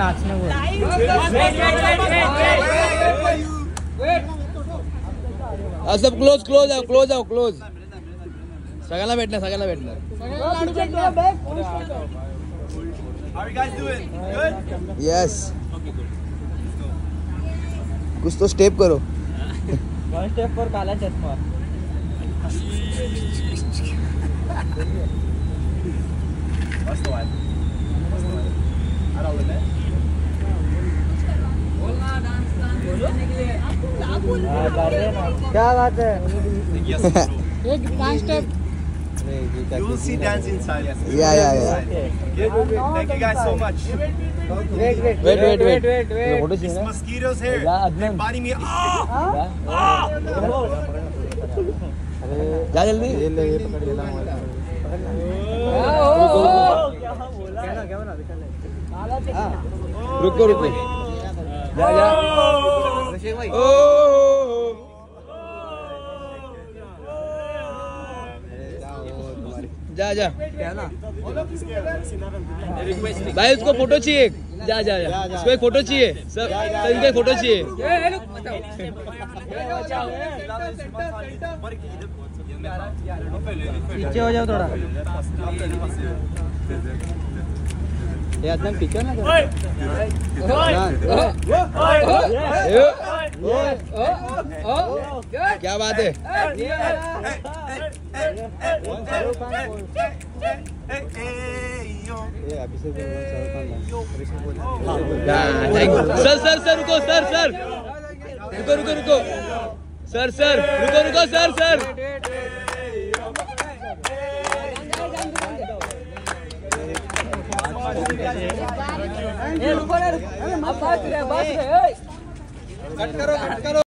हैं नाचने को सब क्लोज क्लोज आओ क्लोज आओ क्लोज सगळ्यांना भेटणार सगळ्यांना भेटणार? यस कुछ तो स्टेप करो। वन स्टेप फॉर काला चष्मा क्या बात है? या या या wait wait wait wait wait मस्कीरोस हेयर अदनान पानी में आ जा जल्दी ले ले ये पकड़ लेना मोबाइल रुको रुको जा जा ओ जा जा भाई उसको फ़ोटो चाहिए जा जा जा इसको एक फ़ोटो चाहिए सब सब इनको एक फ़ोटो चाहिए पीछे हो जाओ थोड़ा ये एकदम पीछे ना क्या बात है सर सर सर रुको सर सर रुको रुको रुको सर सर रुको रुको सर सर रुको ना रुको अब बात कर बात कर